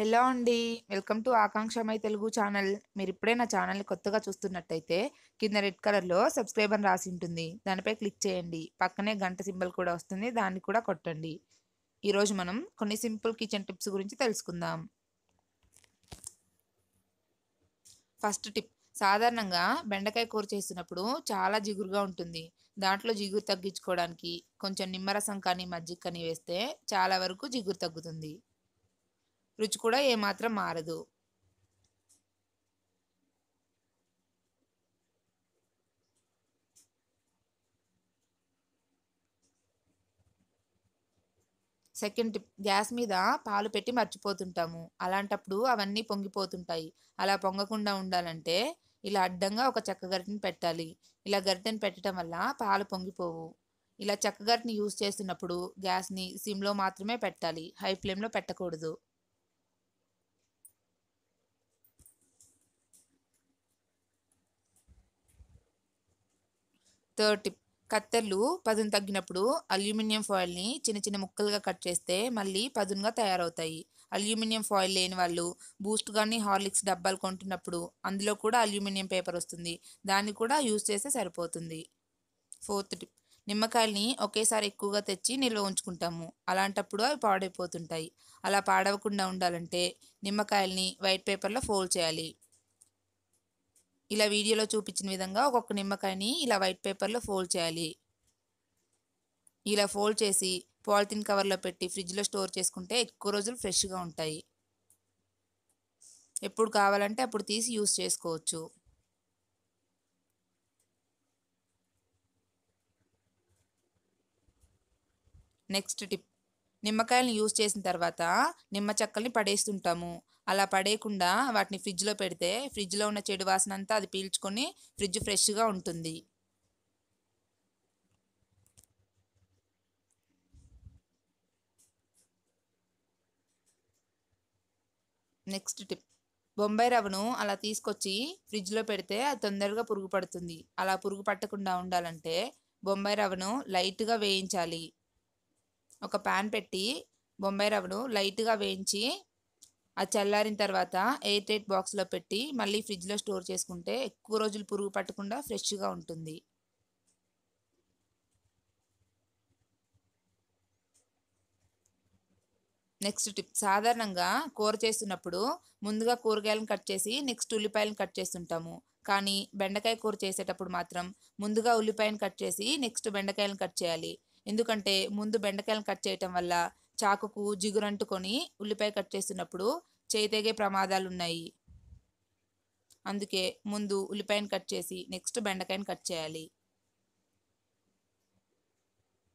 Hello అండి. Welcome to ఆకాంక్షమై Telugu channel. మీరు ఇప్పుడే నా ఛానల్ని కొత్తగా చూస్తున్నట్టయితే కింద రెడ్ కలర్లో సబ్స్క్రైబ్ అని రాసి ఉంటుంది. దానిపై క్లిక్ చేయండి. పక్కనే గంట సింబల్ కూడా వస్తుంది. దాన్ని కూడా కొట్టండి. ఈరోజు మనం కొన్ని సింపుల్ కిచెన్ టిప్స్ గురించి తెలుసుకుందాం. ఫస్ట్ టిప్ సాధారణంగా బెండకాయ కూర చేసినప్పుడు చాలా జిగురుగా ఉంటుంది. దాంట్లో జిగురు తగ్గించుకోవడానికి కొంచెం నిమ్మరసం కానీ మజ్జిగ కానీ వేస్తే చాలా వరకు జిగురు తగ్గుతుంది. రుచి కూడా ఏమాత్రం మారదు. సెకండ్ టిప్ గ్యాస్ మీద పాలు పెట్టి మర్చిపోతుంటాము. అలాంటప్పుడు అవన్నీ పొంగిపోతుంటాయి. అలా పొంగకుండా ఉండాలంటే ఇలా అడ్డంగా ఒక చెక్క గరిటెని పెట్టాలి. ఇలా గరిటెని పెట్టడం వల్ల పాలు పొంగిపోవు. ఇలా చెక్క గరిటెని యూస్ చేస్తున్నప్పుడు గ్యాస్ని సిమ్లో మాత్రమే పెట్టాలి. హై ఫ్లేమ్లో పెట్టకూడదు. థర్డ్ కత్తెర్లు పదును తగ్గినప్పుడు అల్యూమినియం ఫాయిల్ని చిన్న చిన్న ముక్కలుగా కట్ చేస్తే మళ్ళీ పదునుగా తయారవుతాయి. అల్యూమినియం ఫాయిల్ లేని వాళ్ళు బూస్ట్ కానీ హార్లిక్స్ డబ్బాలు కొంటున్నప్పుడు అందులో కూడా అల్యూమినియం పేపర్ వస్తుంది. దాన్ని కూడా యూజ్ చేస్తే సరిపోతుంది. ఫోర్త్ టిప్ నిమ్మకాయల్ని ఒకేసారి ఎక్కువగా తెచ్చి నిల్వ ఉంచుకుంటాము. అలాంటప్పుడు అవి పాడైపోతుంటాయి. అలా పాడవకుండా ఉండాలంటే నిమ్మకాయల్ని వైట్ పేపర్లో ఫోల్డ్ చేయాలి. ఇలా వీడియోలో చూపించిన విధంగా ఒక్కొక్క నిమ్మకాయని ఇలా వైట్ పేపర్లో ఫోల్డ్ చేయాలి. ఇలా ఫోల్డ్ చేసి పాలిథిన్ కవర్లో పెట్టి ఫ్రిడ్జ్లో స్టోర్ చేసుకుంటే ఎక్కువ రోజులు ఫ్రెష్గా ఉంటాయి. ఎప్పుడు కావాలంటే అప్పుడు తీసి యూస్ చేసుకోవచ్చు. Next tip. నిమ్మకాయలను యూస్ చేసిన తర్వాత నిమ్మ చెక్కల్ని పడేస్తుంటాము. అలా పడేయకుండా వాటిని ఫ్రిడ్జ్లో పెడితే ఫ్రిడ్జ్లో ఉన్న చెడు వాసన అంతా అది పీల్చుకొని ఫ్రిడ్జ్ ఫ్రెష్గా ఉంటుంది. Next tip. బొంబాయి రవ్వను అలా తీసుకొచ్చి ఫ్రిడ్జ్లో పెడితే అది తొందరగా పురుగు పడుతుంది. అలా పురుగు పట్టకుండా ఉండాలంటే బొంబాయి రవ్వను లైట్గా వేయించాలి. ఒక ప్యాన్ పెట్టి బొంబాయి రవ్వను లైట్గా వేయించి అది చల్లారిన తర్వాత ఎయిర్ టైట్ బాక్స్లో పెట్టి మళ్ళీ ఫ్రిడ్జ్లో స్టోర్ చేసుకుంటే ఎక్కువ రోజులు పురుగు పట్టకుండా ఫ్రెష్గా ఉంటుంది. Next tip. సాధారణంగా కూర చేస్తున్నప్పుడు ముందుగా కూరగాయలను కట్ చేసి నెక్స్ట్ ఉల్లిపాయలను కట్ చేస్తుంటాము. కానీ బెండకాయ కూర చేసేటప్పుడు మాత్రం ముందుగా ఉల్లిపాయను కట్ చేసి నెక్స్ట్ బెండకాయలను కట్ చేయాలి. ఎందుకంటే ముందు బెండకాయలను కట్ చేయటం వల్ల చాకుకు జిగురంటుకొని ఉల్లిపాయ కట్ చేస్తున్నప్పుడు చేయితేగే ప్రమాదాలు ఉన్నాయి అందుకే ముందు ఉల్లిపాయను కట్ చేసి నెక్స్ట్ బెండకాయను కట్ చేయాలి.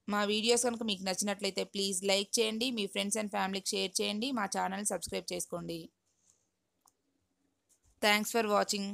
మా వీడియోస్ కనుక మీకు నచ్చినట్లయితే ప్లీజ్ లైక్ చేయండి మీ ఫ్రెండ్స్ అండ్ ఫ్యామిలీకి షేర్ చేయండి మా ఛానల్ సబ్స్క్రైబ్ చేసుకోండి. Thanks for watching.